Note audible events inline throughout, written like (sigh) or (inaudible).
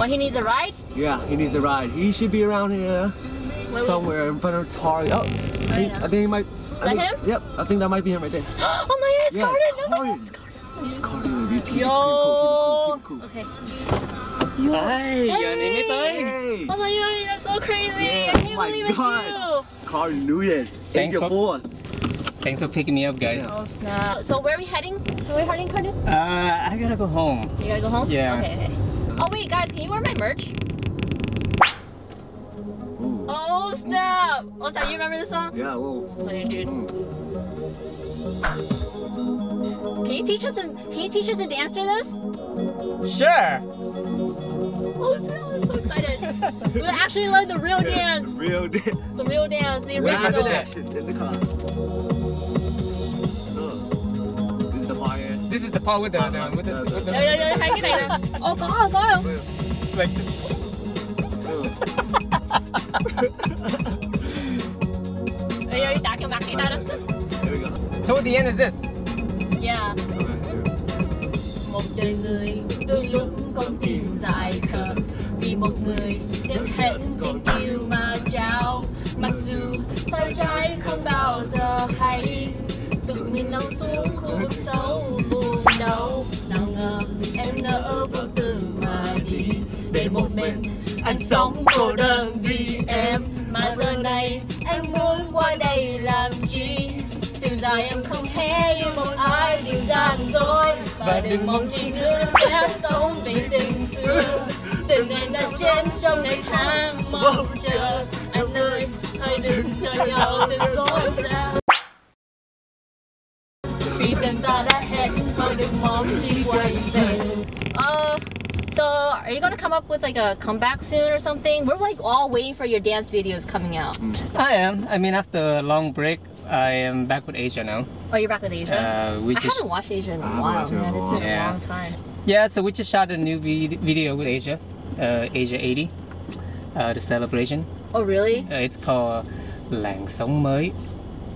Well, he needs a ride? Yeah, he needs a ride. He should be around here Where somewhere in front of Target. Oh, I think, I think he might. I that think, him? Yep, I think that might be him right there. (gasps) oh my god, it's Yeah, Cardin! it's Oh my God, Cardin. it's Cardin. It's Cardin. Keep it cool, keep it Yo! cool, keep it cool, Okay. Hi, giờ này mới tới. keep it cool. Hey! Oh my god, that's so crazy! Yeah, I can't oh my believe it's God. Cardin Nguyen. Thanks your for- boy. Thanks for picking me up, guys. you! Oh snap. So where are we heading? Where are we heading, Cardin? Uh, I gotta go home. You gotta go home? Yeah. Okay, okay. Oh wait, guys, can you wear my merch? Ooh. Oh snap! Oh snap, you remember this song? Yeah, whoa. Okay, dude. Mm. Can you teach us a Can you teach us a dance to this? Sure. Oh snap! I'm so excited. (laughs) we actually learn the real dance. The Real dance. The real dance, the Where's the original. action in the car? This is the part with the, the with the, with No, the no, no, hang it there. Oh, go on, go on. like this. Ê, ê, 打 cái mặt cái ta đó. Here we go. So what the end is this? Yeah. Một đời người đôi lúc con tim dài khờ Vì một người mình. Anh sống cô đơn vì em. Mà giờ này em muốn qua đây làm chi? Từ dài em không thể yêu một ai điều gian dối. Và đừng mong chi nữa sẽ sống vì tình xưa. Tình em đã chết trong ngày tháng mong chờ. anh ơi hãy đừng cho nhau đừng dối ra vì tình ta đã hết thôi đừng mong chi quay về so are you gonna come up with like a comeback soon or something? We're like all waiting for your dance videos coming out. I am. I mean, after a long break, I am back with Asia now. Oh, you're back with Asia. Uh, we I just haven't watched Asia in a while, watched man. It's been while. a long time. yeah. So we just shot a new video with Asia, uh, Asia 80, uh, the celebration. Oh, really? Uh, it's called Làng Sống Mới.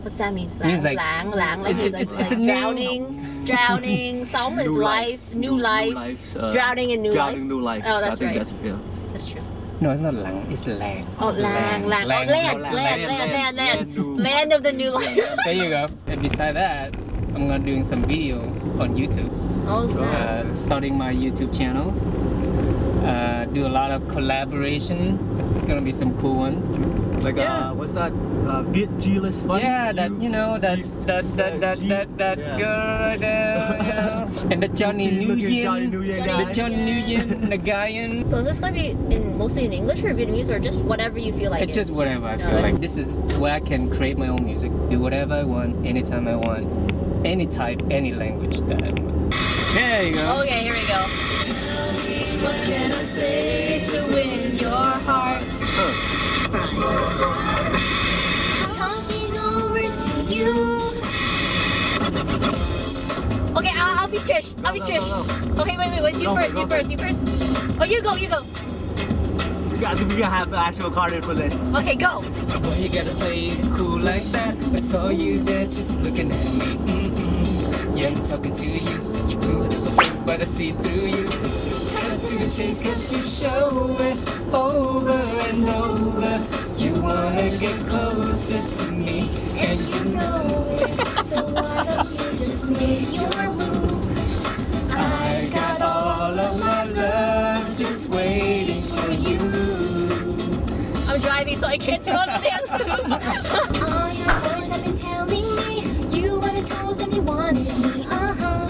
What's that mean? It means like- lang, lang, like, It- like, it's- like it's a new- drowning, drowning. Song is New life, new life. life, uh, Drowning in new drowning life? new life. Oh, I that's think right. That's, yeah. That's true. No, it's not Lang. It's Lang. Oh, lang, lang, oh, land, land, land, land, land, land, land, new- land of the new life. (laughs) There you go. And beside that, I'm gonna doing some video on YouTube. Oh, snap. uh, starting my YouTube channels. Uh, do a lot of collaboration. Gonna be some cool ones. Like Yeah. uh, what's that? Uh, Viet G-less fun. yeah, that you know that She's- that that that G- that, that yeah. girl there, (laughs) you know. and the Johnny Look at Nguyen, Johnny Newyen Johnny the Johnny Newyen, the Guyan. (laughs) So is this gonna be in mostly in English or Vietnamese or just whatever you feel like? It's it? just whatever I No, feel like. This is where I can create my own music, do whatever I want, anytime I want, any type, any language that I want. There you go. Okay, here we go. What can I say to win your heart? You. Okay, I'll, I'll be Trish. I'll be No, no, Trish. no, Okay, wait, wait, wait. You Go, first. go You first. You first. Oh, you go. You go. We got, we gotta have the actual Cardin for this. Okay, go. Why you gotta play it cool like that? I saw you there just looking at me. Mm-mm. Yeah, I'm talking to you. You put up a front, but I see through you. Cut to the chase, cause you show it over and over. You wanna get closer to me, and you know it. So why don't you just make your move? I got all of my love just waiting for you. I'm driving, so I can't do all the dance moves. (laughs) All your boys have been telling me you wanna told them you wanted me. Uh huh.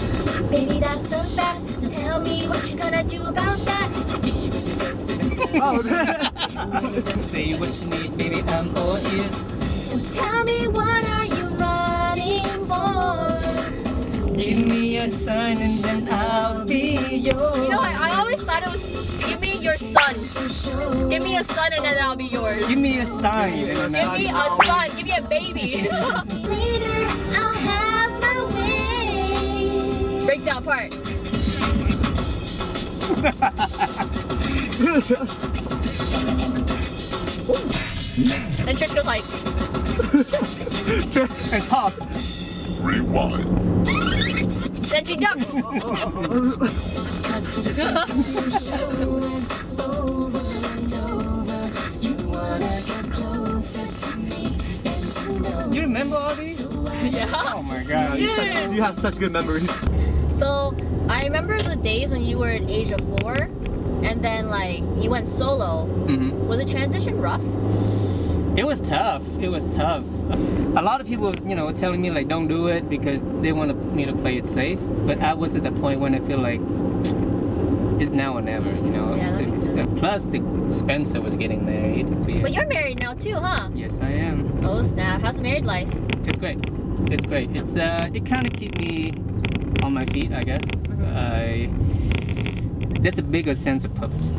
Baby, that's a fact. Now tell me what you gonna do about that. (laughs) Oh, (laughs) Say what you need, baby, I'm all ears. So tell me what are you running for? Give me a sign and then I'll be yours. You know, I, I always thought it was give me your son. Give me a son and then I'll be yours. Give me a sign. Give me a son. Give me a baby. (laughs) Later, I'll have my way. Breakdown part. (laughs) Then Church goes like. Church and pause. Rewind. Then she ducks. you remember all these? Yeah. Oh my god, you, such, you have such good memories. So I remember the days when you were at age of four, and then like you went solo. Mm -hmm. Was the transition rough? It was tough. It was tough. A lot of people, you know, telling me like don't do it because they want me to play it safe. But I was at the point when I feel like it's now or never, you know. Yeah, that makes sense. Plus, the Spencer was getting married. Yeah. But you're married now too, huh? Yes, I am. Oh snap! How's married life? It's great. It's great. It's uh, it kind of keep me on my feet, I guess. I there's a bigger sense of purpose.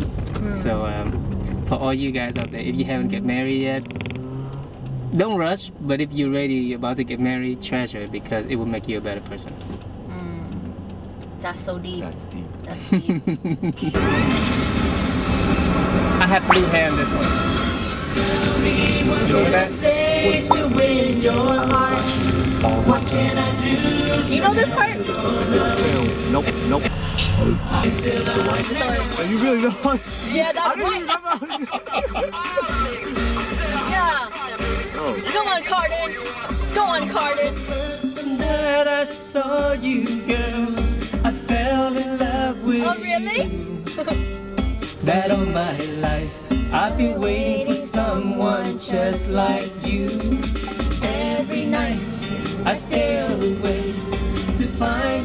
So um, for all you guys out there, if you haven't get married yet, don't rush. But if you're ready about to get married, treasure it because it will make you a better person. Mm. That's so deep. That's deep. That's deep. (laughs) I have blue hair in this one. You know that? Say to win your heart. You know this part? Nope, nope. Sorry. Are you really know? Yeah, I that's didn't right. (laughs) Yeah. Oh. Go on, Cardin. Go on, Cardin. that I saw you, girl, I fell in love with Oh, really? you. That all my life, I've been waiting for someone just like you. Every night, I stay away to find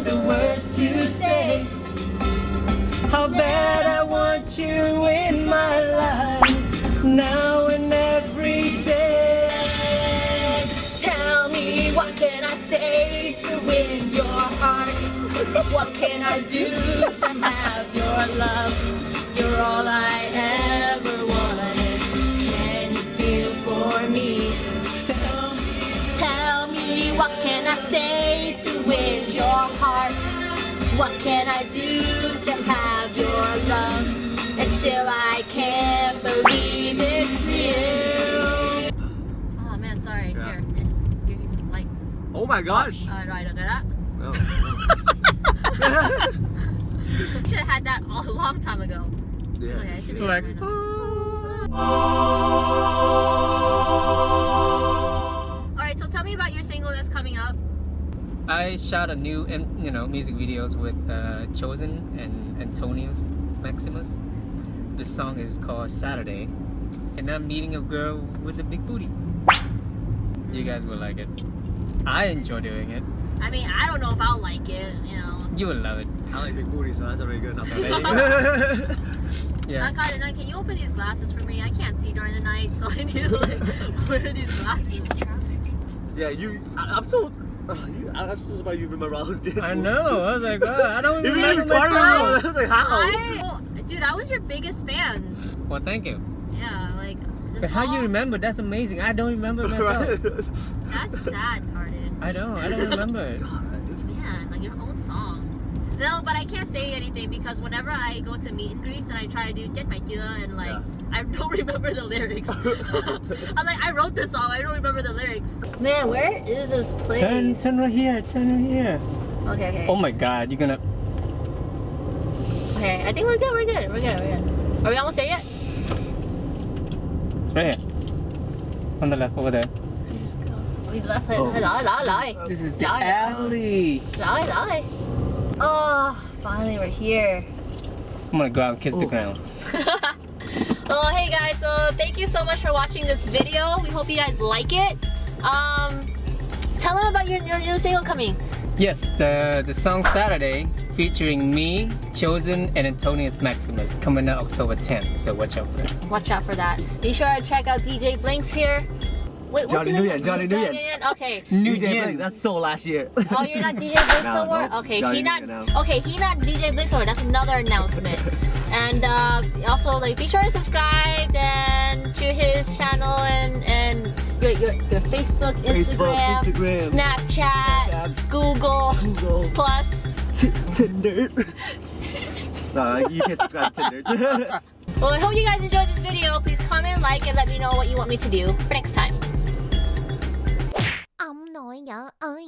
say to win your heart? What can I do to have your love? You're all I ever wanted. Can you feel for me? Tell me what can I say to win your heart? What can I do to have your love? And still I my gosh. Uh, right under that. Oh. (laughs) Should have had that a long time ago. Yeah. Okay, I should be Like, right. Alright, so tell me about your single that's coming up. I shot a new, you know, music videos with uh, Chosen and Antonius Maximus. This song is called Saturday, and I'm meeting a girl with a big booty. You guys will like it. I enjoy doing it. I mean, I don't know if I'll like it, you know. You will love it. I like big booty, so that's already good enough. There you. (laughs) Yeah. I got it. Can you open these glasses for me? I can't see during the night, (laughs) so I need to like (laughs) wear these glasses. yeah, you. I, I'm so. Uh, you, I'm so surprised you remember all those dance I moves. know. I was like, wow, I don't even even remember part of myself. I was like, how? I, dude, I was your biggest fan. Well, thank you. Yeah, like. But how you remember? That's amazing. I don't remember myself. That's sad, Cardin. I don't. I don't remember it. (laughs) Man, like your own song. No, but I can't say anything because whenever I go to meet and greets and I try to do Jet My Tira and like Yeah. I don't (laughs) remember the lyrics. (laughs) I'm like, I wrote this song, I don't remember the lyrics. Man, where is this place? Turn, turn right here. Turn right here. Okay, okay. Oh my God, you're gonna. Okay, I think we're good, we're good, we're good, we're good. Are we almost there yet? Right here. On the left, over there. Just go. We left it. Oh. Hello, hello, hello. This is the Louder. alley. Hello, hello. Oh, finally we're here. I'm gonna go out and kiss the Oh. ground. (laughs) oh, hey guys, so thank you so much for watching this video. We hope you guys like it. Um, tell them about your, your new single coming. Yes, the the song Saturday featuring me, Chosen, and Antonius Maximus coming out October 10th. So watch out for it. Watch out for that. Be sure to check out DJ Blinks here. Wait, what Johnny do they- Nguyen, Johnny Newyen. Okay. New DJ Blake, Gen. That's so last year. Oh, you're not DJ (laughs) Blinks no, No, more? no. Okay, Johnny he not. Now. Okay, he not DJ Blinks no. That's another announcement. and uh, also, like, be sure to subscribe and to his channel and and your your, your Facebook, Facebook, Instagram, Instagram, Snapchat, Snapchat, Google, Google. Plus. T- Tinder. (laughs) no, you can subscribe to Tinder. (laughs) Well, I hope you guys enjoyed this video. Please comment, like, and let me know what you want me to do for next time. rồi vợ ơi.